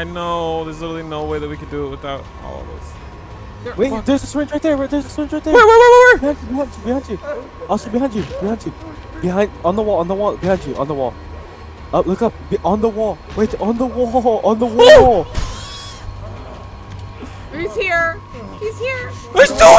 I know. There's literally no way that we could do it without all of us. Wait, there's a syringe right there. Wait, There's a syringe right there. Where, where, where, where, where? Behind you, behind you, behind you. Also behind you, behind you. Behind, on the wall, on the wall, behind you, on the wall. Up, look up, be, on the wall. Wait, on the wall, on the wall. He's here. He's here. There's two